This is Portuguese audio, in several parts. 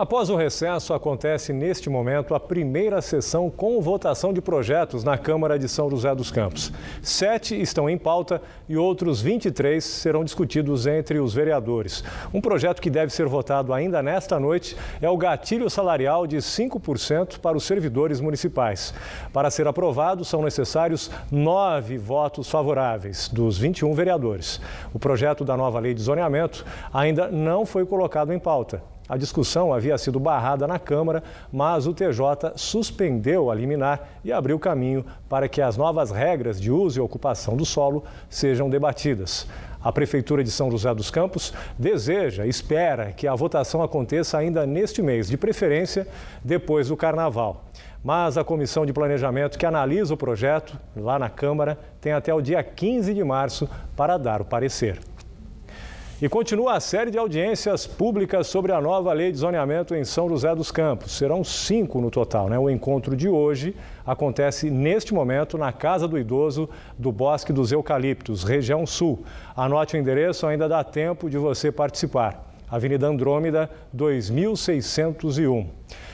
Após o recesso, acontece neste momento a primeira sessão com votação de projetos na Câmara de São José dos Campos. Sete estão em pauta e outros 23 serão discutidos entre os vereadores. Um projeto que deve ser votado ainda nesta noite é o gatilho salarial de 5% para os servidores municipais. Para ser aprovado, são necessários nove votos favoráveis dos 21 vereadores. O projeto da nova lei de zoneamento ainda não foi colocado em pauta. A discussão havia sido barrada na Câmara, mas o TJ suspendeu a liminar e abriu caminho para que as novas regras de uso e ocupação do solo sejam debatidas. A Prefeitura de São José dos Campos deseja, espera que a votação aconteça ainda neste mês, de preferência depois do Carnaval. Mas a Comissão de Planejamento que analisa o projeto lá na Câmara tem até o dia 15 de março para dar o parecer. E continua a série de audiências públicas sobre a nova lei de zoneamento em São José dos Campos. Serão cinco no total. Né? O encontro de hoje acontece neste momento na Casa do Idoso do Bosque dos Eucaliptos, região sul. Anote o endereço, ainda dá tempo de você participar. Avenida Andrômeda, 2601.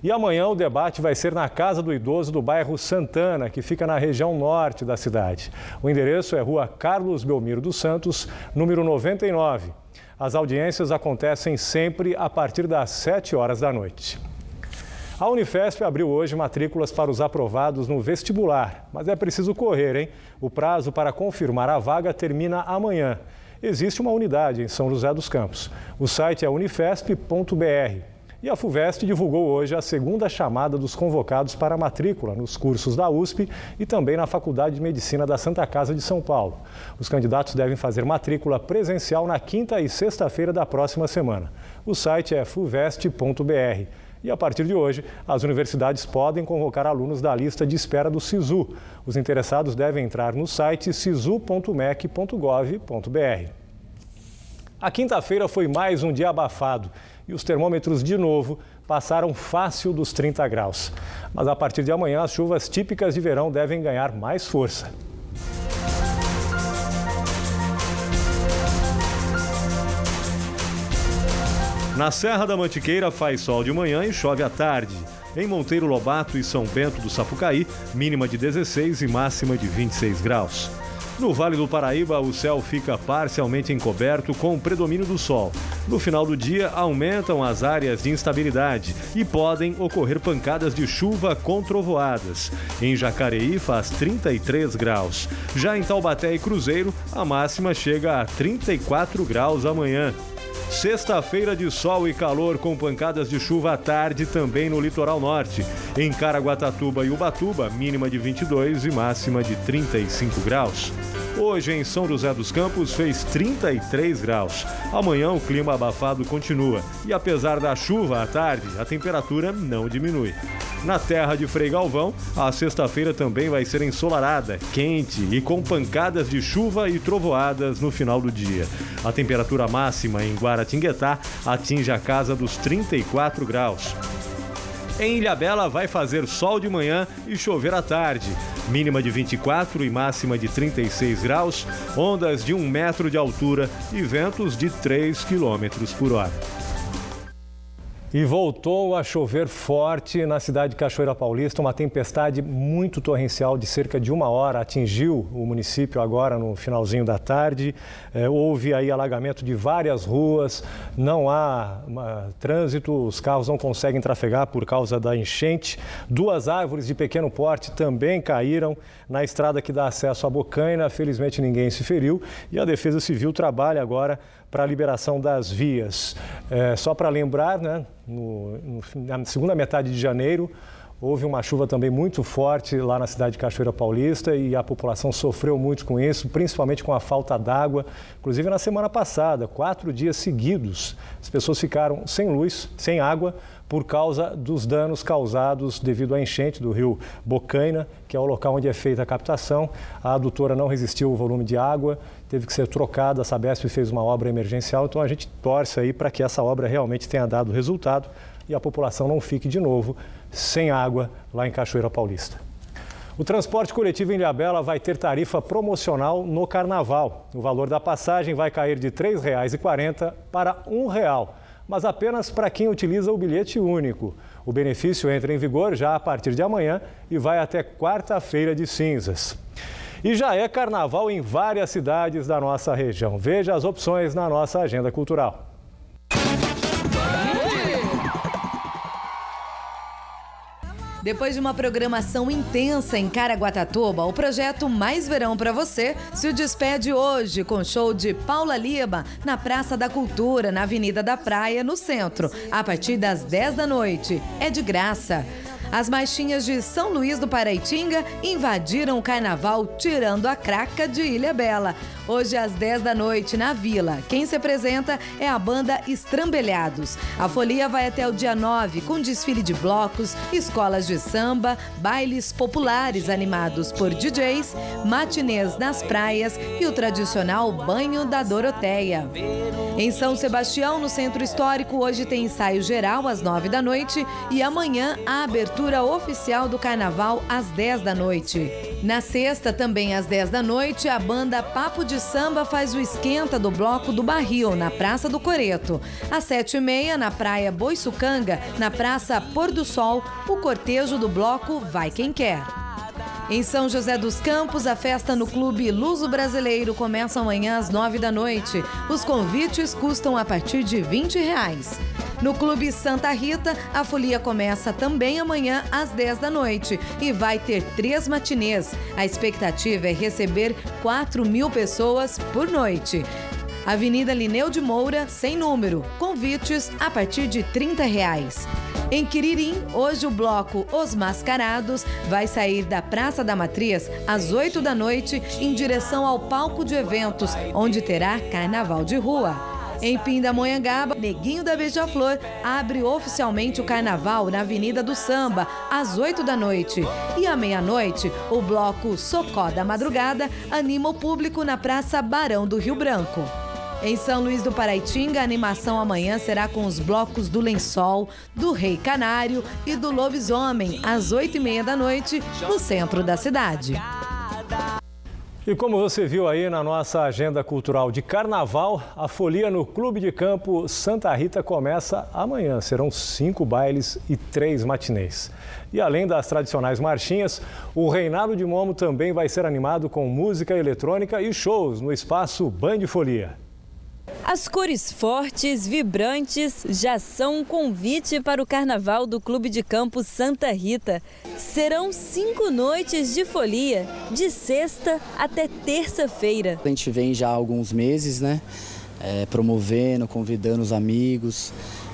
E amanhã o debate vai ser na Casa do Idoso do bairro Santana, que fica na região norte da cidade. O endereço é Rua Carlos Belmiro dos Santos, número 99. As audiências acontecem sempre a partir das 7 horas da noite. A Unifesp abriu hoje matrículas para os aprovados no vestibular, mas é preciso correr, hein? O prazo para confirmar a vaga termina amanhã. Existe uma unidade em São José dos Campos. O site é unifesp.br. E a FUVEST divulgou hoje a segunda chamada dos convocados para matrícula nos cursos da USP e também na Faculdade de Medicina da Santa Casa de São Paulo. Os candidatos devem fazer matrícula presencial na quinta e sexta-feira da próxima semana. O site é fuvest.br. E a partir de hoje, as universidades podem convocar alunos da lista de espera do SISU. Os interessados devem entrar no site sisu.mec.gov.br. A quinta-feira foi mais um dia abafado e os termômetros de novo passaram fácil dos 30 graus. Mas a partir de amanhã, as chuvas típicas de verão devem ganhar mais força. Na Serra da Mantiqueira faz sol de manhã e chove à tarde. Em Monteiro Lobato e São Bento do Sapucaí, mínima de 16 e máxima de 26 graus. No Vale do Paraíba, o céu fica parcialmente encoberto com o predomínio do sol. No final do dia, aumentam as áreas de instabilidade e podem ocorrer pancadas de chuva com trovoadas. Em Jacareí faz 33 graus. Já em Taubaté e Cruzeiro, a máxima chega a 34 graus amanhã. Sexta-feira de sol e calor com pancadas de chuva à tarde também no litoral norte. Em Caraguatatuba e Ubatuba, mínima de 22 e máxima de 35 graus. Hoje em São José dos Campos fez 33 graus. Amanhã o clima abafado continua e apesar da chuva à tarde, a temperatura não diminui. Na terra de Frei Galvão, a sexta-feira também vai ser ensolarada, quente e com pancadas de chuva e trovoadas no final do dia. A temperatura máxima em Guaratinguetá atinge a casa dos 34 graus. Em Ilhabela vai fazer sol de manhã e chover à tarde. Mínima de 24 e máxima de 36 graus, ondas de um metro de altura e ventos de 3 quilômetros por hora. E voltou a chover forte na cidade de Cachoeira Paulista. Uma tempestade muito torrencial de cerca de uma hora atingiu o município agora no finalzinho da tarde. É, houve aí alagamento de várias ruas, não há uma, trânsito, os carros não conseguem trafegar por causa da enchente. Duas árvores de pequeno porte também caíram na estrada que dá acesso à Bocaina. Felizmente ninguém se feriu e a Defesa Civil trabalha agora para a liberação das vias. É, só para lembrar, né, no, no, na segunda metade de janeiro, Houve uma chuva também muito forte lá na cidade de Cachoeira Paulista e a população sofreu muito com isso, principalmente com a falta d'água. Inclusive na semana passada, quatro dias seguidos, as pessoas ficaram sem luz, sem água, por causa dos danos causados devido à enchente do rio Bocaina, que é o local onde é feita a captação. A adutora não resistiu ao volume de água, teve que ser trocada, a Sabesp fez uma obra emergencial, então a gente torce aí para que essa obra realmente tenha dado resultado e a população não fique de novo sem água lá em Cachoeira Paulista. O transporte coletivo em Ilhabela vai ter tarifa promocional no Carnaval. O valor da passagem vai cair de R$ 3,40 para R$ 1,00. mas apenas para quem utiliza o bilhete único. O benefício entra em vigor já a partir de amanhã e vai até quarta-feira de cinzas. E já é carnaval em várias cidades da nossa região. Veja as opções na nossa agenda cultural. Depois de uma programação intensa em Caraguatatuba, o projeto Mais Verão para Você se despede hoje com show de Paula Liba na Praça da Cultura, na Avenida da Praia, no centro, a partir das 10 da noite. É de graça. As marchinhas de São Luís do Paraitinga invadiram o carnaval, tirando a craca de Ilha Bela. Hoje, às 10 da noite, na Vila. Quem se apresenta é a banda Estrambelhados. A folia vai até o dia 9, com desfile de blocos, escolas de samba, bailes populares animados por DJs, matinês nas praias e o tradicional banho da Doroteia. Em São Sebastião, no Centro Histórico, hoje tem ensaio geral às 9 da noite e amanhã a abertura oficial do carnaval às 10 da noite. Na sexta, também às 10 da noite, a banda Papo de Samba faz o esquenta do Bloco do Barril, na Praça do Coreto. Às sete e meia, na Praia Boiçucanga, na Praça Pôr do Sol, o cortejo do Bloco Vai Quem Quer. Em São José dos Campos, a festa no Clube Luso Brasileiro começa amanhã às nove da noite. Os convites custam a partir de 20 reais. No Clube Santa Rita, a folia começa também amanhã às 10 da noite e vai ter três matinês. A expectativa é receber 4 mil pessoas por noite. Avenida Lineu de Moura, sem número. Convites a partir de 30 reais. Em Quiririm, hoje o bloco Os Mascarados vai sair da Praça da Matriz às 8 da noite em direção ao palco de eventos, onde terá carnaval de rua. Em Pindamonhangaba, Neguinho da Beija-Flor abre oficialmente o carnaval na Avenida do Samba, às 8 da noite. E à meia-noite, o bloco Socó da Madrugada anima o público na Praça Barão do Rio Branco. Em São Luís do Paraitinga, a animação amanhã será com os blocos do Lençol, do Rei Canário e do Lobisomem, às 8 e meia da noite, no centro da cidade. E como você viu aí na nossa agenda cultural de carnaval, a folia no Clube de Campo Santa Rita começa amanhã. Serão cinco bailes e três matinês. E além das tradicionais marchinhas, o Reinado de Momo também vai ser animado com música eletrônica e shows no espaço Band Folia. As cores fortes, vibrantes, já são um convite para o Carnaval do Clube de Campo Santa Rita. Serão cinco noites de folia, de sexta até terça-feira. A gente vem já há alguns meses, né? É, promovendo, convidando os amigos,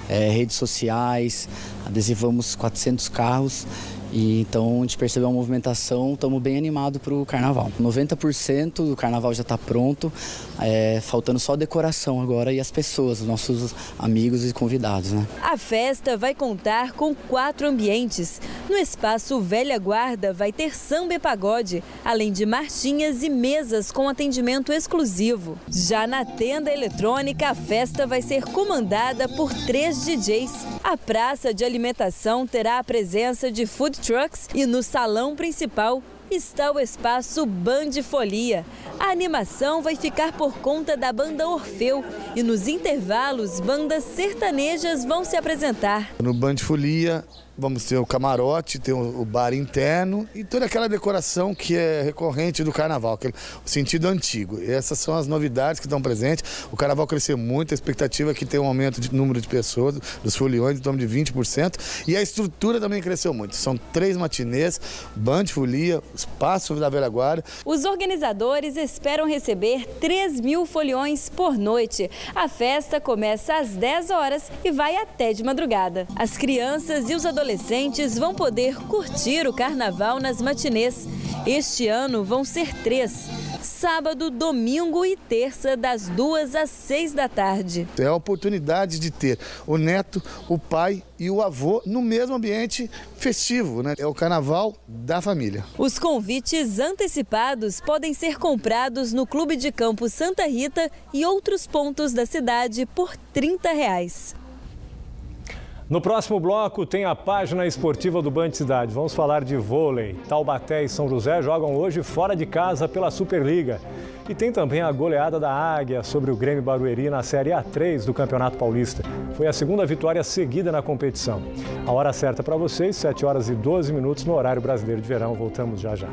é, redes sociais, adesivamos 400 carros e então a gente percebeu uma movimentação, estamos bem animados para o carnaval. 90% do carnaval já está pronto, é, faltando só decoração agora e as pessoas, os nossos amigos e convidados. Né? A festa vai contar com quatro ambientes. No espaço Velha Guarda vai ter samba e pagode, além de marchinhas e mesas com atendimento exclusivo. Já na tenda eletrônica, a festa vai ser comandada por três DJs. A praça de alimentação terá a presença de food trucks e no salão principal está o espaço Band Folia. A animação vai ficar por conta da banda Orfeu e nos intervalos bandas sertanejas vão se apresentar. No Band Folia Vamos ter o camarote, ter o bar interno e toda aquela decoração que é recorrente do carnaval, aquele sentido antigo. E essas são as novidades que estão presentes. O carnaval cresceu muito, a expectativa é que tem um aumento de número de pessoas, dos foliões, em torno de 20%. E a estrutura também cresceu muito. São três matinês, band folia, espaço da Velha Guarda. Os organizadores esperam receber 3 mil foliões por noite. A festa começa às 10 horas e vai até de madrugada. As crianças e os adolescentes adolescentes vão poder curtir o carnaval nas matinês. Este ano vão ser três: sábado, domingo e terça, das duas às seis da tarde. É a oportunidade de ter o neto, o pai e o avô no mesmo ambiente festivo, né? É o carnaval da família. Os convites antecipados podem ser comprados no Clube de Campo Santa Rita e outros pontos da cidade por 30 reais. No próximo bloco tem a página esportiva do Band Cidade. Vamos falar de vôlei. Taubaté e São José jogam hoje fora de casa pela Superliga. E tem também a goleada da Águia sobre o Grêmio Barueri na Série A3 do Campeonato Paulista. Foi a segunda vitória seguida na competição. A hora certa para vocês, 7 horas e 12 minutos no horário brasileiro de verão. Voltamos já já.